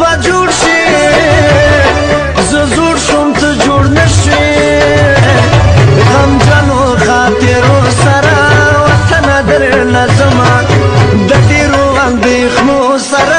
به جوړ شي زه زوړ شوم ته جوړ نه شي غمجنو خاطرو سره وطنه درنه زما د ډېرو اندېښنو سره